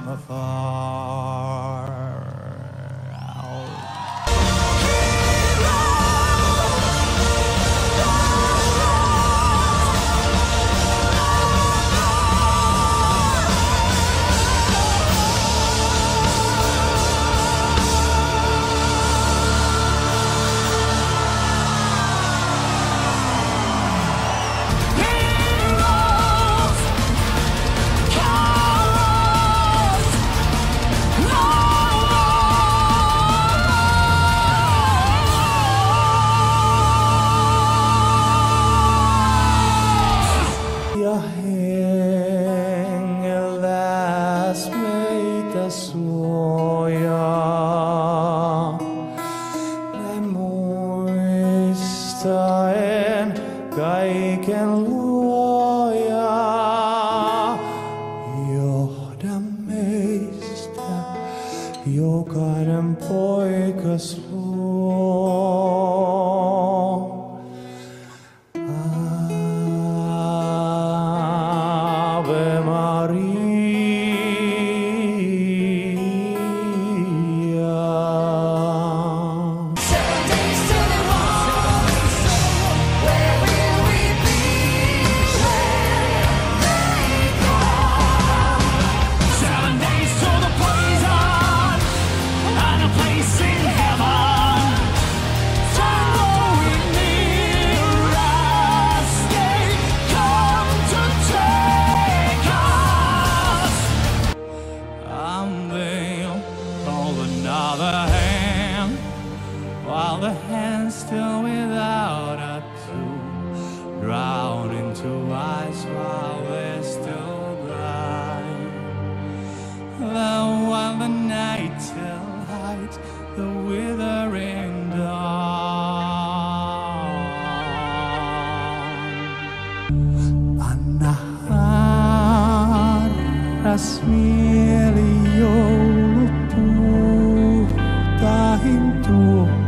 from afar. muistaen kaiken luon. all the hands still without a clue, drown into eyes while we're still blind. The while the night till light, the withering dawn. Anahar Rasmili Yolupu Tahintu.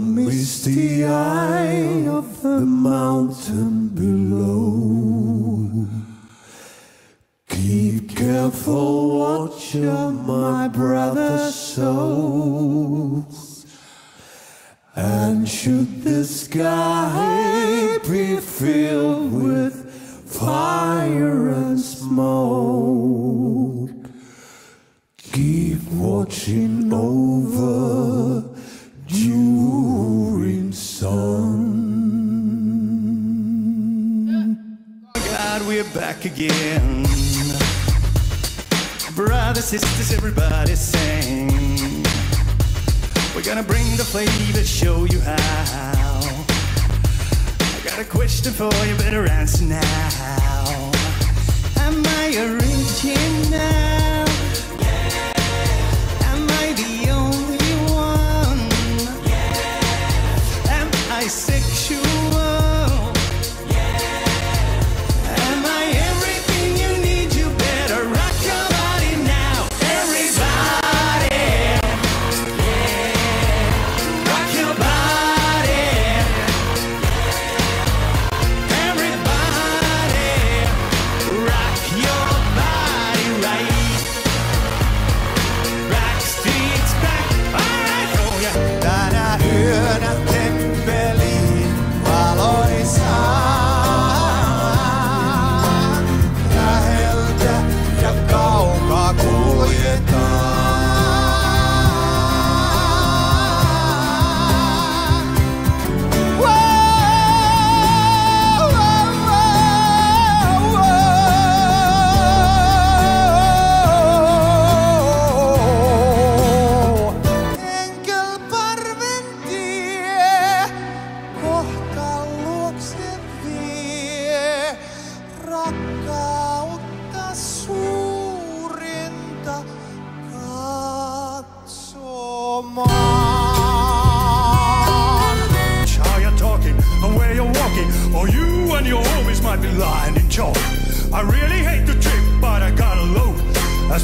misty eye of the mountain below. Keep careful watch of my brother's souls. And should the sky be filled with fire and smoke, keep watching over Durin's sons. God, we're back again. Brothers, sisters, everybody sing. We're gonna bring the flavor, show you how. I got a question for you, better answer now. Am I original?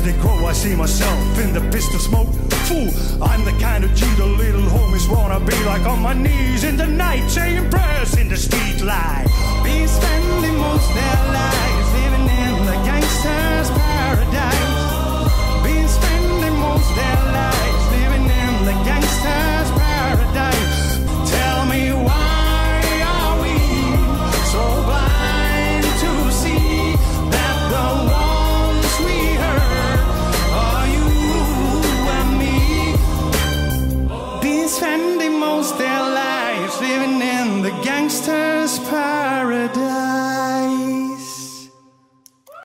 they grow, I see myself in the pistol smoke. Fool, I'm the kind of G the little homies wanna be like on my knees in the night, saying prayers in the street light. Be spending most their lives living in the gangster.